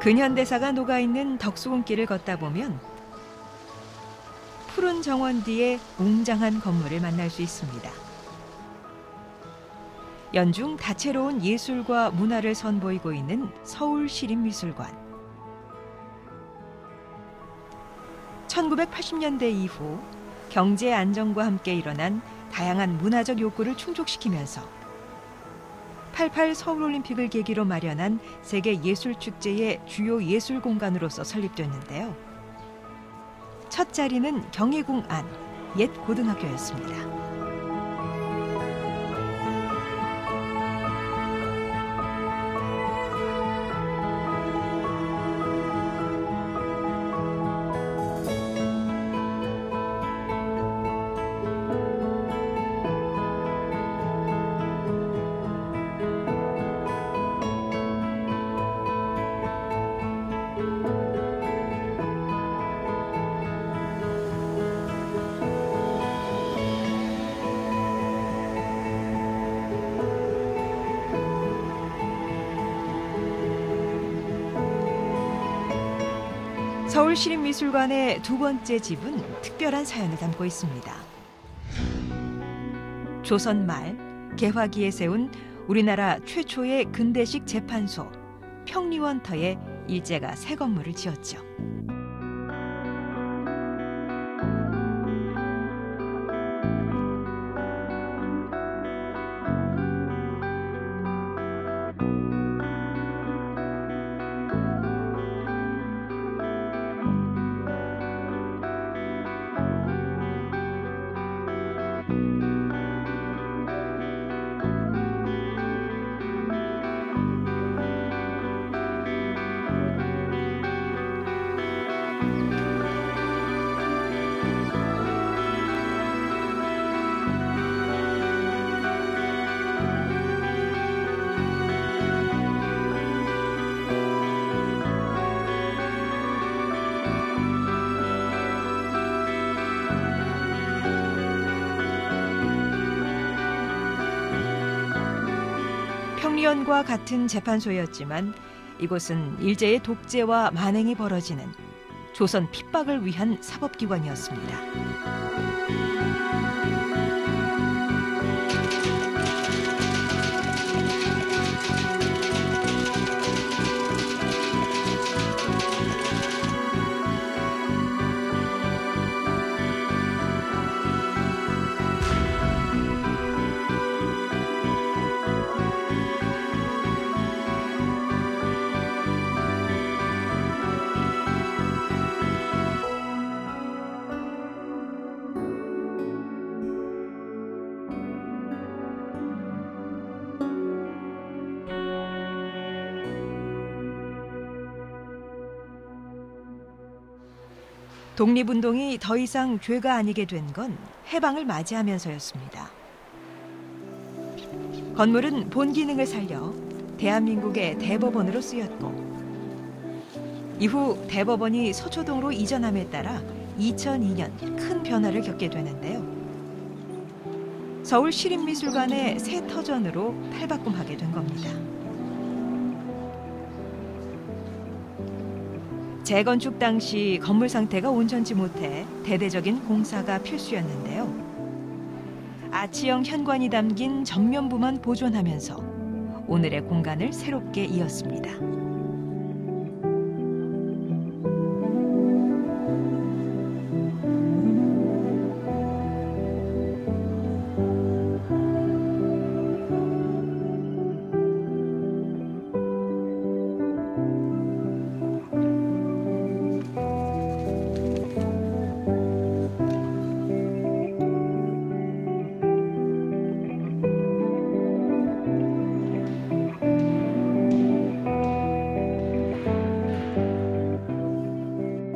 근현대사가 녹아있는 덕수궁길을 걷다 보면 푸른 정원 뒤에 웅장한 건물을 만날 수 있습니다. 연중 다채로운 예술과 문화를 선보이고 있는 서울시립미술관. 1980년대 이후 경제 안정과 함께 일어난 다양한 문화적 욕구를 충족시키면서 88 서울올림픽을 계기로 마련한 세계 예술축제의 주요 예술 공간으로서 설립됐는데요. 첫 자리는 경희궁 안 옛 고등학교였습니다. 서울시립미술관의 두 번째 집은 특별한 사연을 담고 있습니다. 조선 말 개화기에 세운 우리나라 최초의 근대식 재판소 평리원터에 일제가 새 건물을 지었죠. 평리원과 같은 재판소였지만 이곳은 일제의 독재와 만행이 벌어지는 조선 핍박을 위한 사법기관이었습니다. 독립운동이 더 이상 죄가 아니게 된 건 해방을 맞이하면서였습니다. 건물은 본 기능을 살려 대한민국의 대법원으로 쓰였고 이후 대법원이 서초동으로 이전함에 따라 2002년 큰 변화를 겪게 되는데요. 서울 시립미술관의 새 터전으로 탈바꿈하게 된 겁니다. 재건축 당시 건물 상태가 온전치 못해 대대적인 공사가 필수였는데요. 아치형 현관이 담긴 전면부만 보존하면서 오늘의 공간을 새롭게 이었습니다.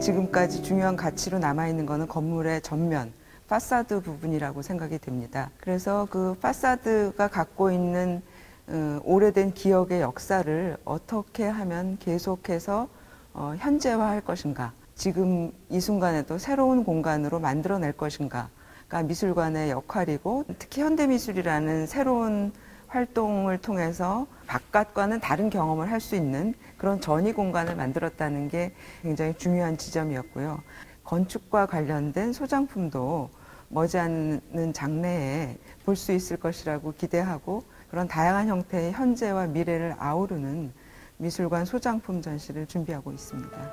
지금까지 중요한 가치로 남아있는 것은 건물의 전면, 파사드 부분이라고 생각이 됩니다. 그래서 그 파사드가 갖고 있는 어, 오래된 기억의 역사를 어떻게 하면 계속해서 어, 현재화할 것인가, 지금 이 순간에도 새로운 공간으로 만들어낼 것인가가 미술관의 역할이고 특히 현대미술이라는 새로운 활동을 통해서 바깥과는 다른 경험을 할 수 있는 그런 전이 공간을 만들었다는 게 굉장히 중요한 지점이었고요. 건축과 관련된 소장품도 머지않는 장래에 볼 수 있을 것이라고 기대하고 그런 다양한 형태의 현재와 미래를 아우르는 미술관 소장품 전시를 준비하고 있습니다.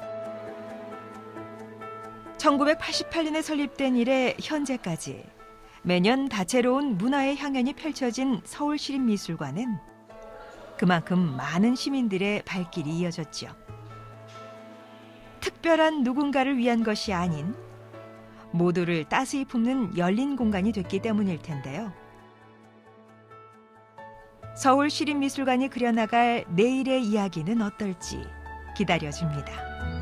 1988년에 설립된 이래 현재까지 매년 다채로운 문화의 향연이 펼쳐진 서울시립미술관은 그만큼 많은 시민들의 발길이 이어졌죠. 특별한 누군가를 위한 것이 아닌 모두를 따스히 품는 열린 공간이 됐기 때문일 텐데요. 서울시립미술관이 그려나갈 내일의 이야기는 어떨지 기다려집니다.